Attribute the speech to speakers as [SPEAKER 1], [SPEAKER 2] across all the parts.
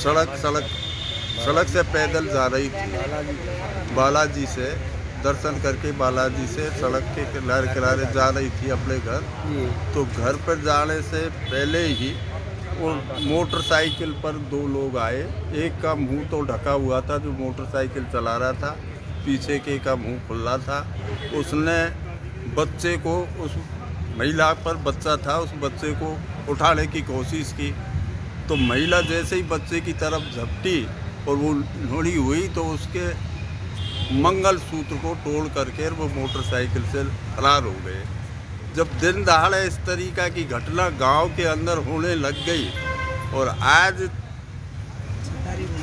[SPEAKER 1] सड़क सड़क सड़क से पैदल जा रही थी। बालाजी से दर्शन करके बालाजी से सड़क के किनारे किनारे जा रही थी अपने घर। तो घर पर जाने से पहले ही वो मोटरसाइकिल पर दो लोग आए। एक का मुँह तो ढका हुआ था जो मोटरसाइकिल चला रहा था पीछे के का मुँह खुला था। उसने बच्चे को उस महिला पर बच्चा था उस बच्चे को उठाने की कोशिश की। तो महिला जैसे ही बच्चे की तरफ़ झपटी और वो लोड़ी हुई तो उसके मंगल सूत्र को तोड़ करके वो मोटरसाइकिल से फरार हो गए। जब दिन दहाड़े इस तरीका की घटना गाँव के अंदर होने लग गई और आज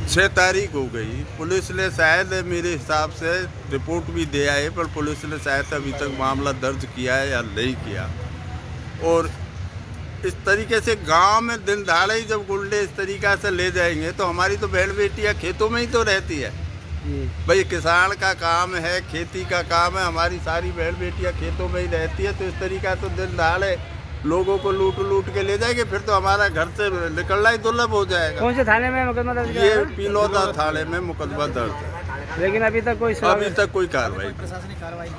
[SPEAKER 1] छः तारीख हो गई, पुलिस ने शायद मेरे हिसाब से रिपोर्ट भी दे आए, पर पुलिस ने शायद अभी तक मामला दर्ज किया है या नहीं किया। और इस तरीके से गाँव में दिन दहाड़े ही जब गुंडे इस तरीका से ले जाएँगे तो हमारी तो बहन बेटियाँ खेतों में ही तो रहती है। भाई किसान का काम है खेती का काम है हमारी सारी बहन बेटियाँ खेतों में ही रहती है तो इस तरीका तो दिन दहाड़े लोगों को लूट लूट के ले जाएँगे फिर तो हमारा घर से निकलना ही दुर्लभ हो जाएगा।
[SPEAKER 2] कौन से थाने में मुकदमा दर्ज
[SPEAKER 1] ये? पिलौदा थाने में मुकदमा दर्ज है।
[SPEAKER 2] लेकिन अभी तक कोई
[SPEAKER 1] अभी तक कोई कार्रवाई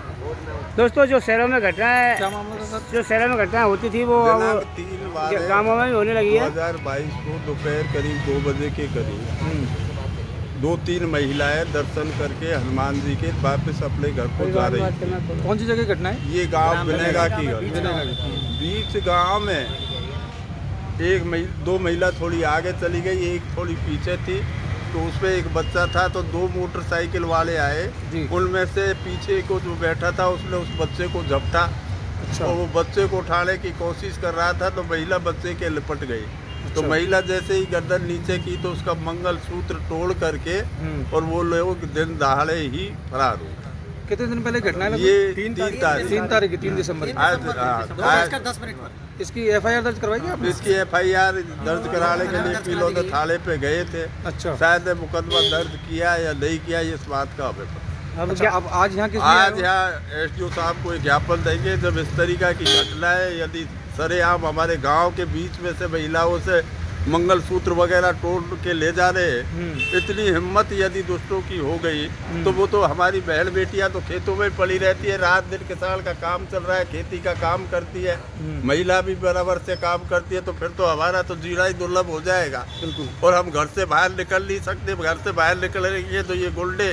[SPEAKER 2] दोस्तों जो शहरों में घटनाएँ जो शहरों में घटनाएँ होती थी वो अब गाँवों में भी होने लगी है।
[SPEAKER 1] हज़ार बाईस को दोपहर करीब दो बजे के करीब दो तीन महिलाएँ दर्शन करके हनुमान जी के वापस अपने घर को जा रही थी।
[SPEAKER 3] कौन सी जगह की घटना है?
[SPEAKER 1] ये गाँव बिनेगा की। बीच गाँव में एक महि, दो महिला थोड़ी आगे चली गई एक थोड़ी पीछे थी। तो उसमें एक बच्चा था तो दो मोटरसाइकिल वाले आए उनमें से पीछे को जो बैठा था उसने उस बच्चे को झपटा
[SPEAKER 3] अच्छा
[SPEAKER 1] और वो बच्चे को उठाने की कोशिश कर रहा था तो महिला बच्चे के लिपट गई अच्छा। तो
[SPEAKER 3] अच्छा।
[SPEAKER 1] महिला जैसे ही गर्दन नीचे की तो उसका मंगल सूत्र तोड़ करके
[SPEAKER 3] हम्म।
[SPEAKER 1] और वो लोग दिन दहाड़े ही फरार हो गए।
[SPEAKER 3] कितने दिन पहले घटना
[SPEAKER 1] ये तीन तारीख?
[SPEAKER 3] तीन तारीख तीन दिसंबर
[SPEAKER 1] हाँ,
[SPEAKER 3] इसकी एफ़ आई आर दर्ज करवाई क्या आपने?
[SPEAKER 1] इसकी एफ़ आई आर दर्ज कराने के लिए पिलौदा थाने पे गए थे।
[SPEAKER 3] अच्छा।
[SPEAKER 1] शायद मुकदमा दर्ज किया या नहीं किया ये इस बात का हमें
[SPEAKER 2] अब
[SPEAKER 3] अच्छा। अब आज यहाँ किस
[SPEAKER 1] आज यहाँ एस डी ओ साहब को एक ज्ञापन देंगे जब इस तरीका की घटना है यदि सरेआम हमारे गाँव के बीच में से महिलाओं से मंगल सूत्र वगैरह तोड़ के ले जा रहे हैं।
[SPEAKER 3] हम्म,
[SPEAKER 1] इतनी हिम्मत यदि दोस्तों की हो गई तो वो तो हमारी बहन बेटियाँ तो खेतों में पड़ी रहती है रात दिन किसान का काम चल रहा है खेती का काम करती है।
[SPEAKER 3] हम्म।
[SPEAKER 1] महिला भी बराबर से काम करती है तो फिर तो हमारा तो जीना ही दुर्लभ हो जाएगा।
[SPEAKER 3] बिल्कुल।
[SPEAKER 1] और हम घर से बाहर निकल नहीं सकते घर से बाहर निकलेंगे तो ये गुंडे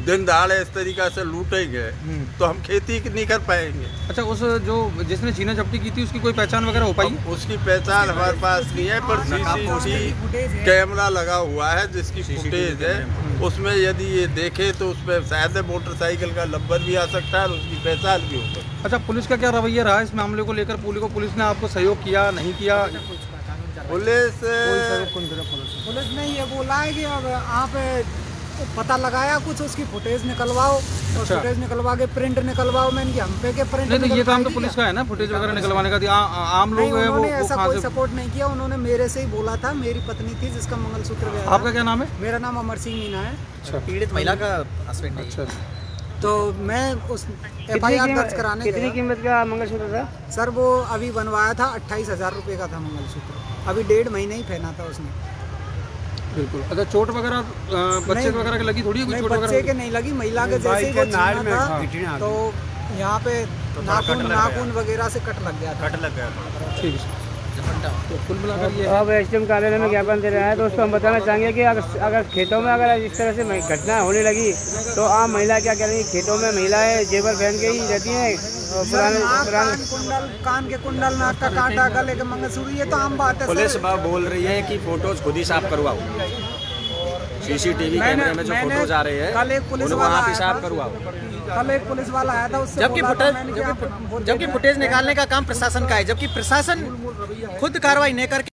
[SPEAKER 1] दिन दहाड़े इस तरीका से लूटेंगे
[SPEAKER 3] हम्म।
[SPEAKER 1] तो हम खेती नहीं कर पाएँगे
[SPEAKER 3] अच्छा उस जो जिसने छीना झपटी की थी उसकी कोई पहचान वगैरह हो पाई
[SPEAKER 1] उसकी पहचान हमारे पास नहीं है पर सीसीटीवी कैमरा लगा हुआ है जिसकी फुटेज है उसमें यदि ये देखे तो उसमें शायद मोटरसाइकिल का नंबर भी आ सकता है और उसकी पहचान भी हो सकती है
[SPEAKER 3] अच्छा पुलिस का क्या रवैया रहा इस मामले को लेकर पुलिस को पुलिस ने आपको सहयोग किया नहीं किया
[SPEAKER 1] पुलिस
[SPEAKER 4] पुलिस ने ये बोला है कि अब आप पता लगाया कुछ उसकी फुटेज निकलवाओ और
[SPEAKER 3] अच्छा।
[SPEAKER 4] फुटेज निकलवा के प्रिंट निकलवाओ मैंने कि हम पे के प्रिंट
[SPEAKER 3] नहीं तो ये काम तो पुलिस का है ना फुटेज वगैरह निकलवाने का आ, आ, आम लोग हैं वो,
[SPEAKER 4] ऐसा कोई सपोर्ट नहीं किया उन्होंने मेरे से ही बोला था मेरी पत्नी थी जिसका मंगलसूत्र गया
[SPEAKER 3] आपका क्या नाम है?
[SPEAKER 4] मेरा नाम अमर सिंह मीना है।
[SPEAKER 3] अच्छा।
[SPEAKER 5] पीड़ित महिला का हस्बैंड
[SPEAKER 3] अच्छा।
[SPEAKER 4] तो मैं उस एफ़ आई आर दर्ज कराने
[SPEAKER 2] कितनी कीमत का मंगलसूत्र था?
[SPEAKER 4] सर वो अभी बनवाया था अट्ठाईस हज़ार रुपये का था मंगलसूत्र। अभी डेढ़ महीने ही पहना था उसने।
[SPEAKER 3] बिल्कुल। अच्छा चोट वगैरह बच्चे वगैरह के लगी थोड़ी है कोई चोट
[SPEAKER 4] बच्चे
[SPEAKER 3] वगैरह?
[SPEAKER 4] के नहीं लगी महिला के जैसे ही था तो यहाँ पे नाखून नाखून वगैरह से कट लग गया था।
[SPEAKER 5] कट लग गया था।
[SPEAKER 3] ठीक है। तो कुल मिलाकर ये
[SPEAKER 2] अब एस कार्यालय में ज्ञापन दे रहे हैं दोस्तों हम बताना चाहेंगे कि अगर अगर खेतों में अगर इस तरह से घटना होने लगी तो आम महिला क्या करेंगी खेतों में महिलाएँ जेवर पहन के ही रहती हैं? पुराने पुराने
[SPEAKER 4] कान कुंडल कान के कुंडल नाक का कांटा गले के मंगलसूत्र ये तो आम बात है
[SPEAKER 5] पुलिस बोल रही है कि फ़ोटोज़ खुद ही साफ़ करवाओ। सीसीटीवी कैमरे में जो फ़ोटोज़ आ रहे हैं
[SPEAKER 4] कल एक पुलिस वाला
[SPEAKER 5] आप
[SPEAKER 4] आया
[SPEAKER 5] साफ़
[SPEAKER 4] था।
[SPEAKER 5] करवाओ।
[SPEAKER 4] कल एक पुलिस वाला आया था उससे
[SPEAKER 5] जबकि फुटेज जबकि। फुटेज निकालने का काम प्रशासन का है जबकि प्रशासन खुद कार्रवाई नहीं करके